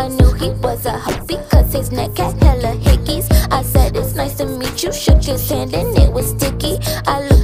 I knew he was a hoe because his neck had hella hickeys. I said, It's nice to meet you, shook his hand and it was sticky. I looked